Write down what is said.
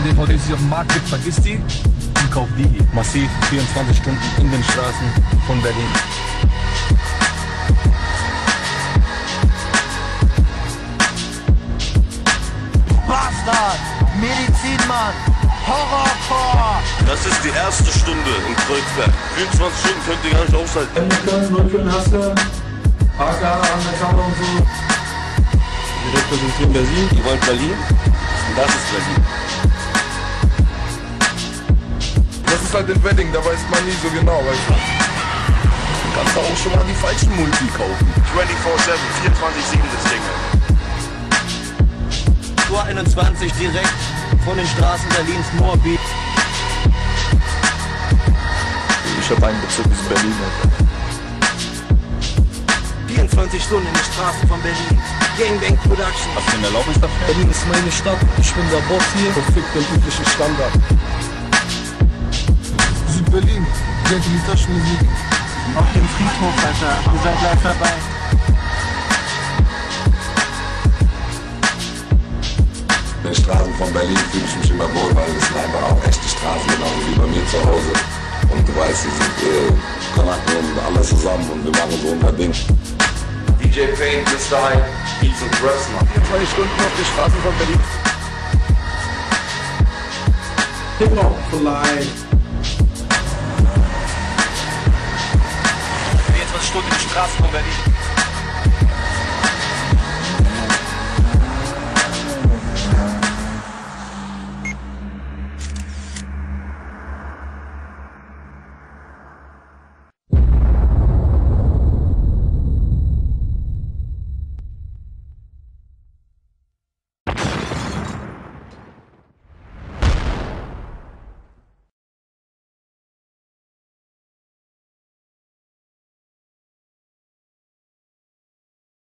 an den Hotels, auf dem Markt gibt, vergiss die und kauf die. Massiv 24 Stunden in den Straßen von Berlin. Bastard! Medizinmann! Horrorcore! Das ist die erste Stunde in Kreuzberg. 24 Stunden könnt ihr gar nicht aushalten. In Köln, Neukölln, Hasse, AK, Undercover und so. Wir repräsentieren Berlin. Ihr wollt Berlin? Und das ist Berlin. Ist halt im Wedding, da weiß man nie so genau, weißt du. Kannst du auch schon mal die falschen Multi kaufen. 24-7, 24-7 das Ding. Tour 21 direkt von den Straßen Berlins Moorbeat. Ich habe einen Bezug zu Berlin. Alter. 24 Stunden in den Straßen von Berlin. Gangbang Production. Hast du eine Erlaubnis dafür? Berlin ist meine Stadt, ich bin der Boss hier. Verfickt den üblichen Standard. Südberlin, Gentilitaschmusik. Auf dem Friedhof, Alter. Ihr seid live dabei. In den Straßen von Berlin fühle ich mich immer wohl, weil es sind einfach auch echte Straßen, genauso wie bei mir zu Hause. Und du weißt, hier sind äh, Kanaken und alle zusammen und wir machen so unser Ding. DJ Paint bis dahin, Beats und Raps machen. 24 Stunden auf den Straßen von Berlin. Hip-Hop for life. Stunden in